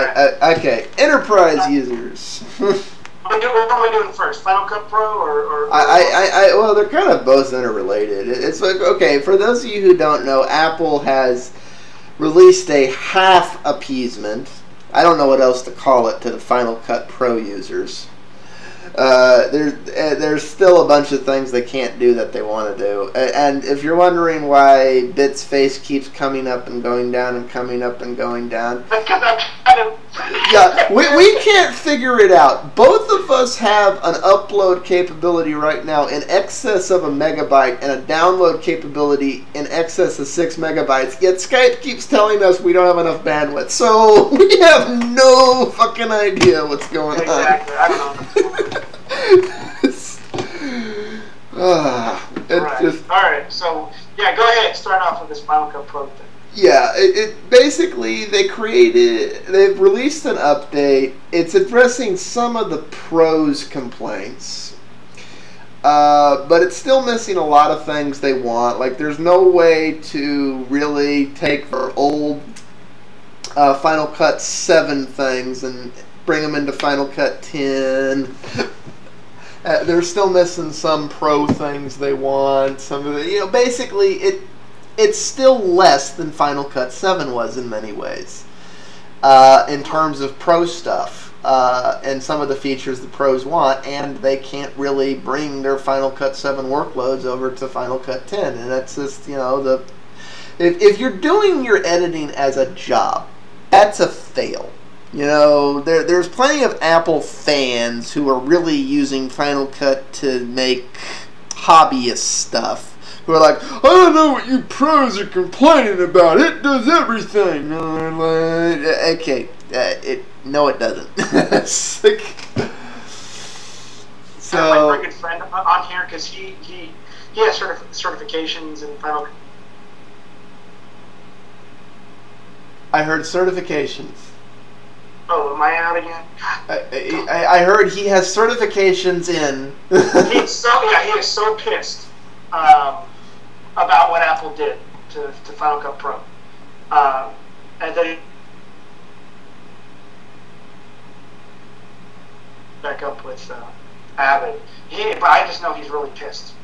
I, I, okay, enterprise users. What are we doing first? Final Cut Pro or? or I, I, I, well, they're kind of both interrelated. It's like, okay, for those of you who don't know, Apple has released a half appeasement. I don't know what else to call it to the Final Cut Pro users. Uh, there, uh, there's still a bunch of things they can't do that they want to do. And if you're wondering why Bit's face keeps coming up and going down and coming up and going down, Because I'm trying to. yeah, we, we can't figure it out. Both of us have an upload capability right now in excess of a megabyte and a download capability in excess of six megabytes. Yet Skype keeps telling us we don't have enough bandwidth, so we have no fucking idea what's going Exactly. I don't know. on. it right. just All right. So yeah, go ahead. Start off with this Final Cut Pro thing. Yeah, it, it basically they created they've released an update. It's addressing some of the pros complaints. Uh, but it's still missing a lot of things they want. Like there's no way to really take their old uh, Final Cut 7 things and bring them into Final Cut 10. Uh, they're still missing some pro things they want. Some of the, you know, basically it it's still less than Final Cut 7 was in many ways uh, in terms of pro stuff uh, and some of the features the pros want, and they can't really bring their Final Cut 7 workloads over to Final Cut 10. And that's just, you know, the. If, if you're doing your editing as a job, that's a fail. You know, there, there's plenty of Apple fans who are really using Final Cut to make hobbyist stuff who are like, I don't know what you pros are complaining about. It does everything. And they're like, okay, uh, it no, it doesn't. Like- So, my so very good friend on- here because he he he has certif- certifications in Final. I heard certifications. I out again? I, I, I heard he has certifications in. He's so yeah, he is so pissed um, about what Apple did to, to Final Cut Pro, um, and then back up with uh, Avid. He, but I just know he's really pissed.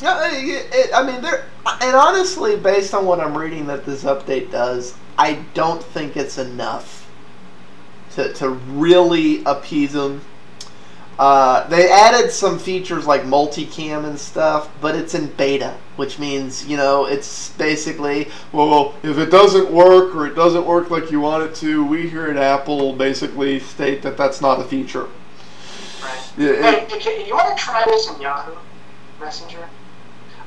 Yeah, it, it, I mean, there, and honestly, based on what I'm reading that this update does, I don't think it's enough to, to really appease them. Uh, they added some features like multicam and stuff, but it's in beta, which means you know it's basically well, if it doesn't work or it doesn't work like you want it to, we here at Apple basically state that that's not a feature. Right. Yeah, it- hey, you want to try this in Yahoo Messenger?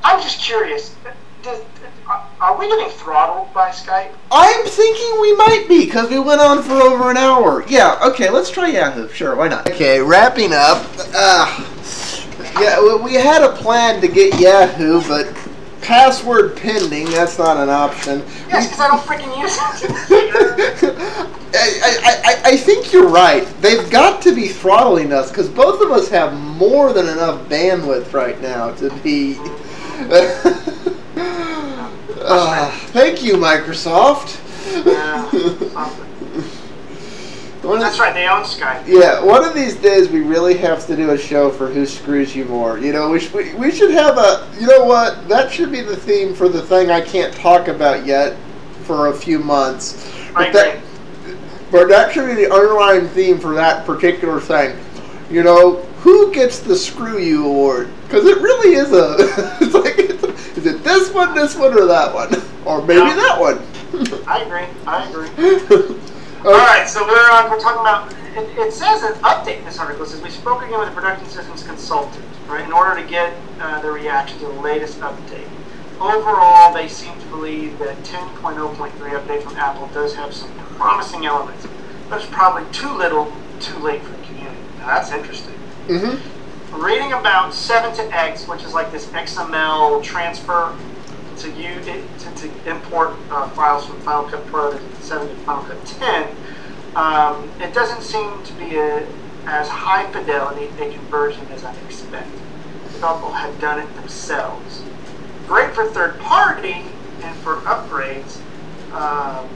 I'm just curious. Does, are- are we getting throttled by Skype? I'm thinking we might be because we went on for over an hour. Yeah, okay, let's try Yahoo. Sure, why not? Okay, wrapping up. Uh, yeah, we- we had a plan to get Yahoo, but password pending, that's not an option. Yes, because I don't freaking use it. I, I, I, I think you're right. They've got to be throttling us because both of us have more than enough bandwidth right now to be. Uh, thank you, Microsoft. Yeah, That's right, they own Skype. Yeah, one of these days we really have to do a show for who screws you more. You know, we, sh- we, we should have a. You know what? That should be the theme for the thing I can't talk about yet for a few months. I But that, but that should be the underlying theme for that particular thing. You know, who gets the screw you award? Because it really is a. It's like, is it this one, this one, or that one, or maybe Yeah. that one? I agree. I agree. All right, so we're on. We're talking about. It, it says an update in this article. Says we spoke again with a production systems consultant, right, in order to get uh, the reaction to the latest update. Overall, they seem to believe that 10.0.3 update from Apple does have some promising elements, but it's probably too little, too late for the community. Now that's interesting. mm-hmm. Reading about 7 to X, which is like this XML transfer to you to, to import uh, files from Final Cut Pro to 7 to Final Cut 10, um, it doesn't seem to be a, as high fidelity a conversion as I'd expect. Apple had done it themselves. Great for third party and for upgrades. Um,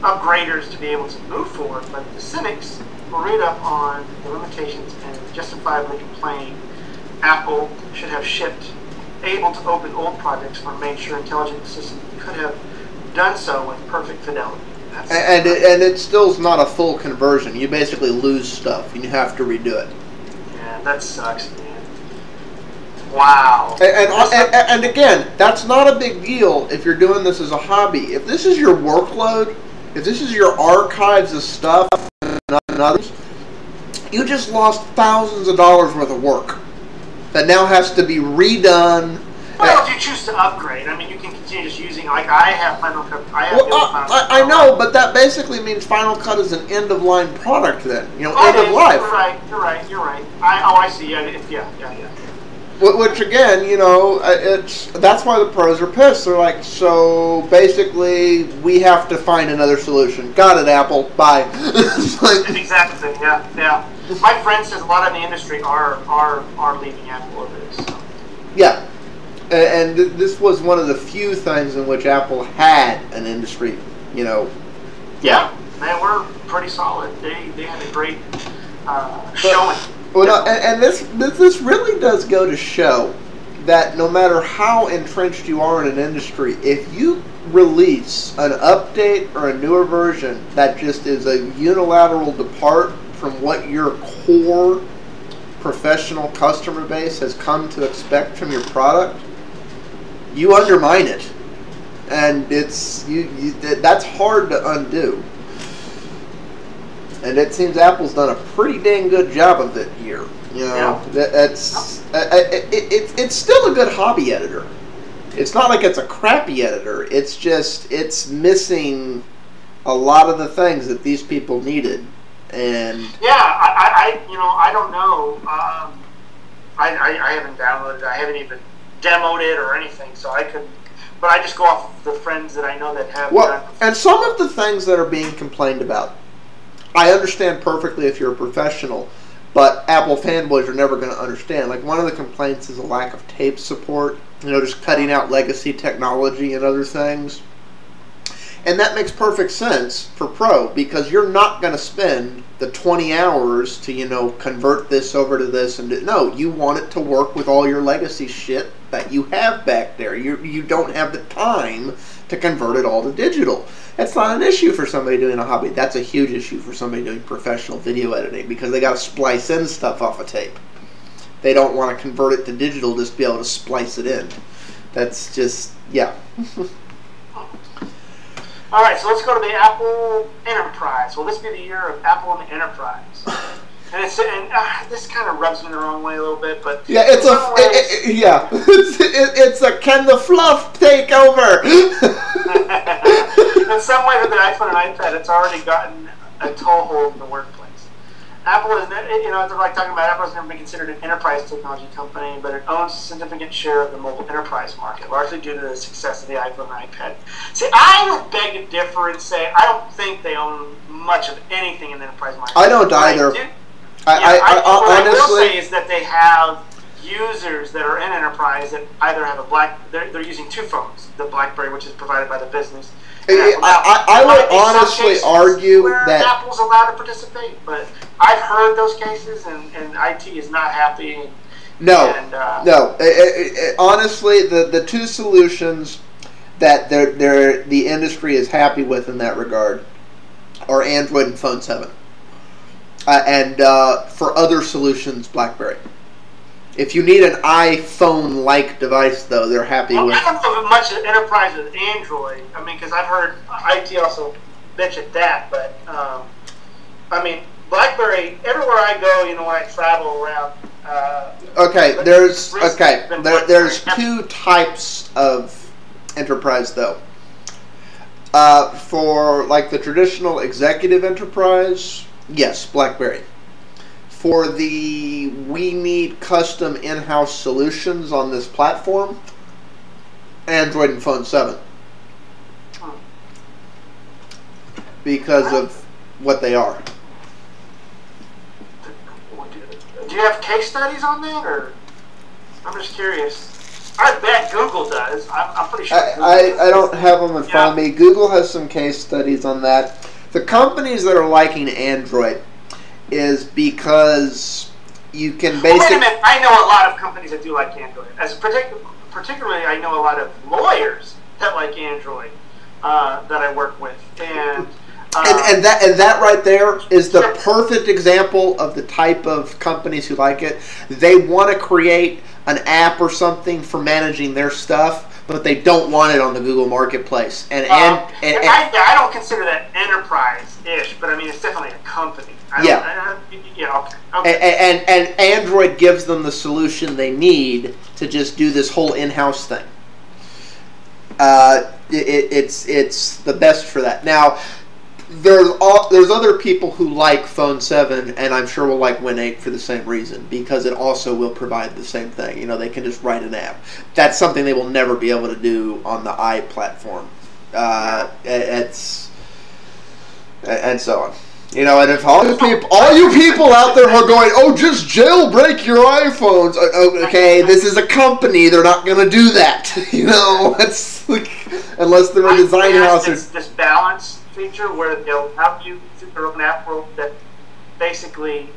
upgraders to be able to move forward, but the cynics will read up on the limitations and justifiably complain Apple should have shipped able to open old projects or made sure Intelligent Assistant could have done so with perfect fidelity. That's and it, and it still is not a full conversion. You basically lose stuff and you have to redo it. Yeah, that sucks, man. Wow. And, uh, and, and, and, again, that's not a big deal if you're doing this as a hobby. If this is your workload, if this is your archives of stuff and others, you just lost thousands of dollars worth of work that now has to be redone. Well, if you choose to upgrade, I mean, you can continue just using like I have Final Cut. I have well, uh, I, I, know, but that basically means Final Cut is an end of line product. Then you know, oh, end of life. You're right. You're right. You're right. I, oh, I see. Yeah, yeah, yeah, yeah. Which again, you know, uh, it's that's why the pros are pissed. They're like, so basically, we have to find another solution. Got it, Apple. Bye. like, exactly. Yeah, yeah. My friend says a lot of the industry are are are leaving Apple over this. So. Yeah, and this was one of the few things in which Apple had an industry. You know. Yeah, man, we're pretty solid. They they had a great uh, showing. Well, no, and, and this, this this really does go to show that no matter how entrenched you are in an industry, if you release an update or a newer version that just is a unilateral depart from what your core professional customer base has come to expect from your product, you undermine it, and it's you, you that's hard to undo and it seems Apple's done a pretty dang good job of it here. You know, yeah. that, that's uh, it, it, it's still a good hobby editor. It's not like it's a crappy editor. It's just it's missing a lot of the things that these people needed. And yeah, I, I you know I don't know. Um, I, I, I haven't downloaded. I haven't even demoed it or anything, so I could but I just go off of the friends that I know that have. Well, and some of the things that are being complained about I understand perfectly if you're a professional, but Apple fanboys are never going to understand. Like one of the complaints is a lack of tape support. You know, just cutting out legacy technology and other things. And that makes perfect sense for Pro because you're not going to spend the 20 hours to, you know, convert this over to this and do, no, you want it to work with all your legacy shit that you have back there. You you don't have the time to convert it all to digital. That's not an issue for somebody doing a hobby. That's a huge issue for somebody doing professional video editing because they got to splice in stuff off a tape. They don't want to convert it to digital just to be able to splice it in. That's just, yeah. All right, so let's go to the Apple Enterprise. Will this be the year of Apple and the Enterprise? And it's and uh, this kind of rubs me the wrong way a little bit, but yeah, it's a ways, it, it, yeah, it's, it, it's a can the fluff take over? in some ways, with the iPhone and iPad, it's already gotten a toehold in the workplace. Apple is, you know, it's like talking about Apple has never been considered an enterprise technology company, but it owns a significant share of the mobile enterprise market, largely due to the success of the iPhone and iPad. See, I would beg to differ and say I don't think they own much of anything in the enterprise market. I don't either. I I, yeah, I, I, I, what honestly, I will say is that they have users that are in enterprise that either have a black they're, they're using two phones the blackberry which is provided by the business. I, I, I would honestly argue that apple's allowed to participate but i've heard those cases and, and it is not happy. No and, uh, no. It, it, it, honestly the, the two solutions that they're, they're, the industry is happy with in that regard are android and phone 7 uh, and uh, for other solutions, BlackBerry. If you need an iPhone-like device, though, they're happy well, with. I don't know much enterprise with Android. I mean, because I've heard IT also mention that, but um, I mean, BlackBerry. Everywhere I go, you know, when I travel around. Uh, okay, there's okay. There, there's two types of enterprise, though. Uh, for like the traditional executive enterprise, Yes, BlackBerry. For the we need custom in-house solutions on this platform, Android and Phone 7. Because of what they are. Do you have case studies on that, or I'm just curious? I bet Google does. I'm, I'm pretty sure. I, I, I, don't have them in front of me. Google has some case studies on that. The companies that are liking Android is because you can basically. Well, wait a minute. I know a lot of companies that do like Android. As partic- particularly, I know a lot of lawyers that like Android uh, that I work with, and. Uh, and, and that and that right there is the perfect example of the type of companies who like it. They want to create an app or something for managing their stuff, but they don't want it on the Google Marketplace. And, uh, and, and, and I, I, don't consider that enterprise-ish, but I mean it's definitely a company. I yeah. I, yeah. Okay. okay. And, and and Android gives them the solution they need to just do this whole in-house thing. Uh, it, it's it's the best for that. Now, there's all, there's other people who like Phone 7 and I'm sure will like Win 8 for the same reason because it also will provide the same thing. You know, they can just write an app. That's something they will never be able to do on the i platform. Uh, it's and so on. You know, and if all you people, all you people out there who are going, "Oh, just jailbreak your iPhones," uh, okay, this is a company; they're not going to do that. You know, that's like, unless they're a design house. This, this balance feature where they'll have you through their own app world that basically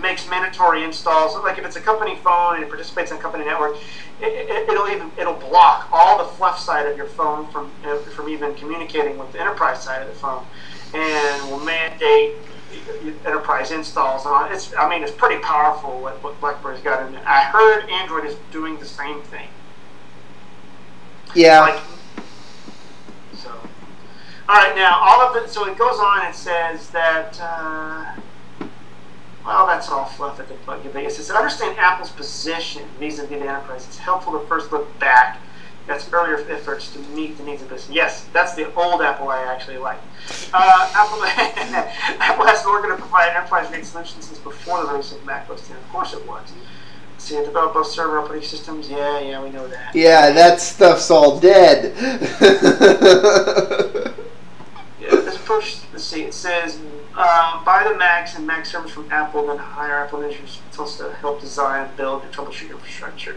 makes mandatory installs. Like if it's a company phone and it participates in a company network, it, will it, even it'll block all the fluff side of your phone from uh, from even communicating with the enterprise side of the phone, and will mandate enterprise installs. And it's I mean it's pretty powerful what, what BlackBerry's got in there. I heard Android is doing the same thing. Yeah. Like, all right. Now all of it. So it goes on. and says that. Uh, well, that's all fluff at the plug It says, understand Apple's position vis-a-vis the enterprise. It's helpful to first look back That's earlier efforts to meet the needs of business. Yes, that's the old Apple I actually like. Uh, Apple, Apple has been working to provide enterprise-grade solutions since before the release of Mac OS 10. Of course it was. See, it developed both server operating systems. Yeah, yeah, we know that. Yeah, that stuff's all dead. yeah, this push. Let's see. It says uh, buy the Macs and Mac servers from Apple, then hire Apple engineers to help design, build, and troubleshoot your infrastructure.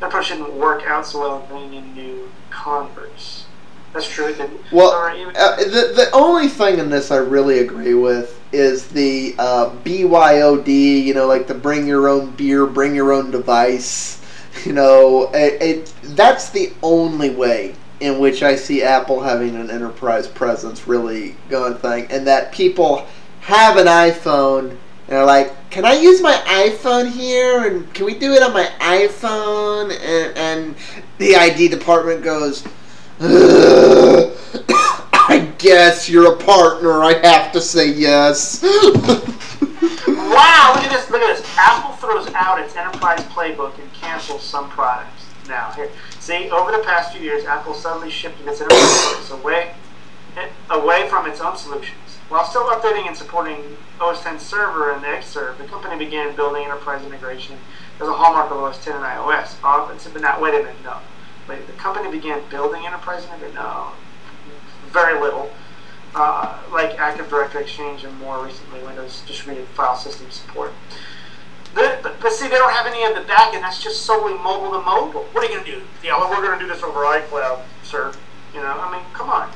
That approach didn't work out so well in bringing in new converts. That's true. Well, uh, the, the only thing in this I really agree with is the uh, BYOD, you know, like the bring your own beer, bring your own device. You know, it, it that's the only way in which I see Apple having an enterprise presence really going thing, and that people have an iPhone and are like, "Can I use my iPhone here? And can we do it on my iPhone?" And, and the IT department goes, "I guess you're a partner. I have to say yes." wow! Look at this! Look at this! Apple throws out its enterprise playbook and cancels some products. Now here. See, over the past few years, Apple suddenly shifted its enterprise away, away from its own solutions. While still updating and supporting OS 10 Server and Xserve, the company began building enterprise integration as a hallmark of OS 10 and iOS. Oh, but not, wait a minute, no. Wait, the company began building enterprise integration? No, very little. Uh, like Active Directory Exchange and more recently Windows Distributed File System support. But, see, they don't have any at the back and That's just solely mobile to mobile. What are you going to do? Yeah, well, we're going to do this over iCloud, sir. You know, I mean, come on.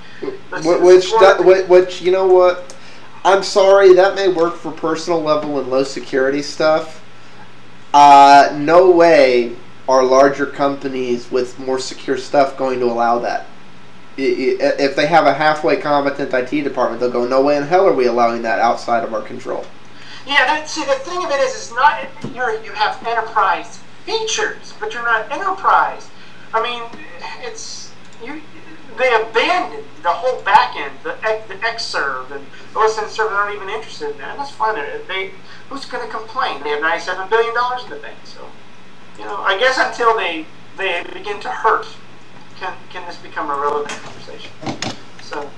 which, that, which, you know what? I'm sorry, that may work for personal level and low security stuff. Uh, no way are larger companies with more secure stuff going to allow that. If they have a halfway competent IT department, they'll go, no way in hell are we allowing that outside of our control. Yeah, that, see, the thing of it is, it's not you're, you have enterprise features, but you're not enterprise. I mean, it's you. They abandoned the whole back end, the the Xserve and the OSN server. They're not even interested in that. That's fine. They who's going to complain? They have ninety-seven billion dollars in the bank. So, you know, I guess until they they begin to hurt, can can this become a relevant conversation? So.